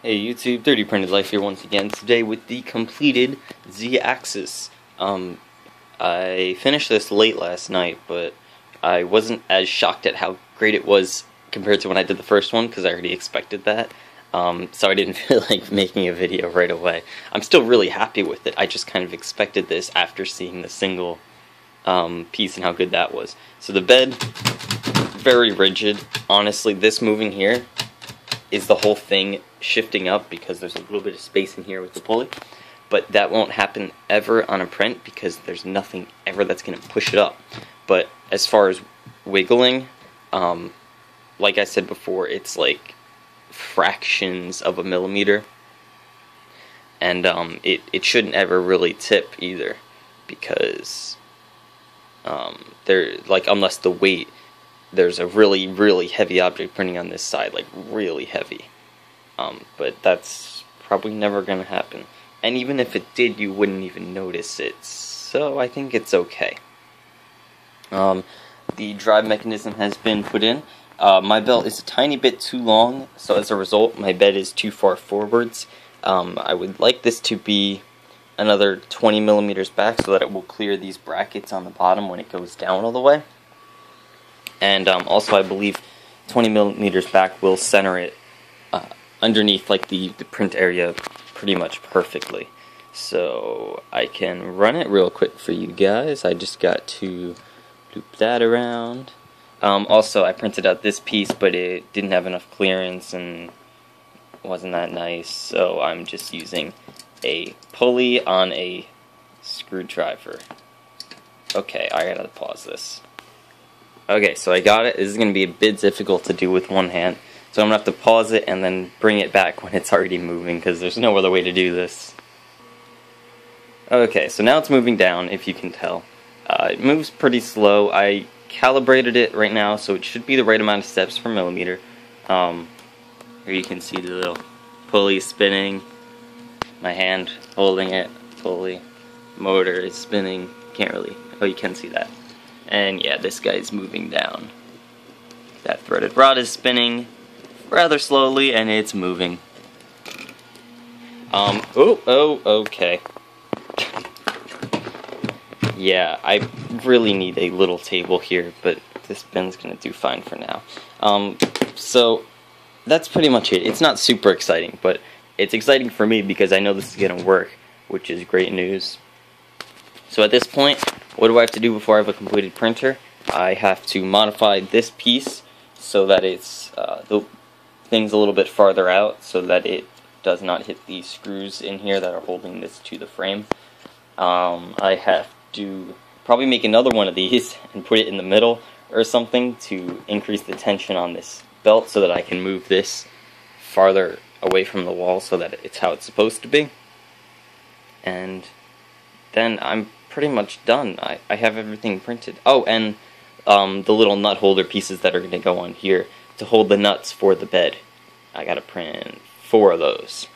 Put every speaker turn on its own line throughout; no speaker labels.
Hey YouTube, 3D Printed Life here once again, today with the completed Z-Axis. Um, I finished this late last night, but I wasn't as shocked at how great it was compared to when I did the first one, because I already expected that. Um, so I didn't feel like making a video right away. I'm still really happy with it, I just kind of expected this after seeing the single um, piece and how good that was. So the bed, very rigid. Honestly, this moving here is the whole thing shifting up because there's a little bit of space in here with the pulley. But that won't happen ever on a print because there's nothing ever that's going to push it up. But as far as wiggling, um, like I said before, it's like fractions of a millimeter. And um, it, it shouldn't ever really tip either because um, there like unless the weight there's a really, really heavy object printing on this side, like really heavy. Um, but that's probably never going to happen. And even if it did, you wouldn't even notice it. So I think it's okay. Um, the drive mechanism has been put in. Uh, my belt is a tiny bit too long, so as a result, my bed is too far forwards. Um, I would like this to be another 20 millimeters back so that it will clear these brackets on the bottom when it goes down all the way and um, also I believe 20 millimeters back will center it uh, underneath like the, the print area pretty much perfectly. So I can run it real quick for you guys. I just got to loop that around. Um, also, I printed out this piece, but it didn't have enough clearance and wasn't that nice, so I'm just using a pulley on a screwdriver. Okay, I gotta pause this. Okay, so I got it. This is going to be a bit difficult to do with one hand. So I'm going to have to pause it and then bring it back when it's already moving because there's no other way to do this. Okay, so now it's moving down, if you can tell. Uh, it moves pretty slow. I calibrated it right now, so it should be the right amount of steps per millimeter. Um, here you can see the little pulley spinning, my hand holding it, pulley, motor is spinning, can't really, oh you can see that. And yeah, this guy's moving down. That threaded rod is spinning rather slowly, and it's moving. Um, oh, oh, okay. yeah, I really need a little table here, but this bin's gonna do fine for now. Um, so, that's pretty much it. It's not super exciting, but it's exciting for me because I know this is gonna work, which is great news. So at this point, what do I have to do before I have a completed printer? I have to modify this piece so that it's uh, the thing's a little bit farther out so that it does not hit the screws in here that are holding this to the frame. Um, I have to probably make another one of these and put it in the middle or something to increase the tension on this belt so that I can move this farther away from the wall so that it's how it's supposed to be. And then I'm pretty much done. I, I have everything printed. Oh, and um, the little nut holder pieces that are going to go on here to hold the nuts for the bed. I got to print four of those.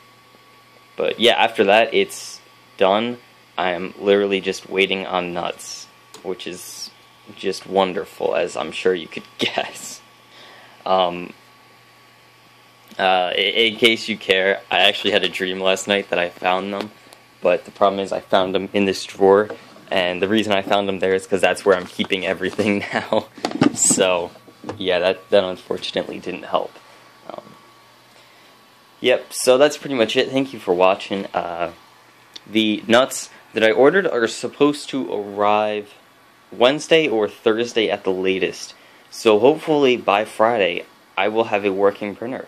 But yeah, after that, it's done. I am literally just waiting on nuts, which is just wonderful, as I'm sure you could guess. Um, uh, in, in case you care, I actually had a dream last night that I found them but the problem is I found them in this drawer, and the reason I found them there is because that's where I'm keeping everything now. so, yeah, that, that unfortunately didn't help. Um, yep, so that's pretty much it. Thank you for watching. Uh, the nuts that I ordered are supposed to arrive Wednesday or Thursday at the latest. So hopefully by Friday, I will have a working printer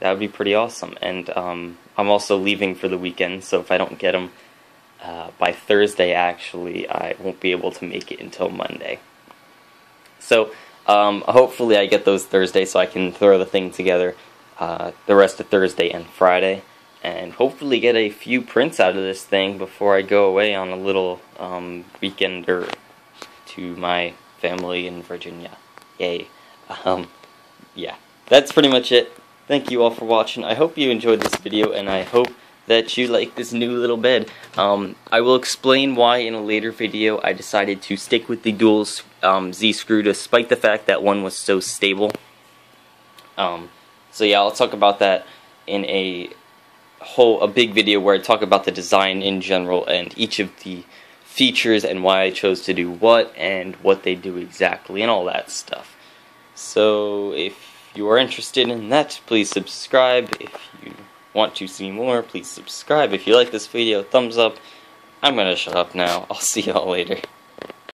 that would be pretty awesome. And um, I'm also leaving for the weekend, so if I don't get them uh, by Thursday, actually, I won't be able to make it until Monday. So um, hopefully, I get those Thursday so I can throw the thing together uh, the rest of Thursday and Friday. And hopefully get a few prints out of this thing before I go away on a little um, weekender to my family in Virginia. Yay. Um, yeah, that's pretty much it. Thank you all for watching. I hope you enjoyed this video, and I hope that you like this new little bed. Um, I will explain why in a later video I decided to stick with the dual um, Z-screw despite the fact that one was so stable. Um, so yeah, I'll talk about that in a whole a big video where I talk about the design in general and each of the features and why I chose to do what and what they do exactly and all that stuff. So if you are interested in that, please subscribe. If want to see more, please subscribe. If you like this video, thumbs up. I'm gonna shut up now. I'll see y'all later.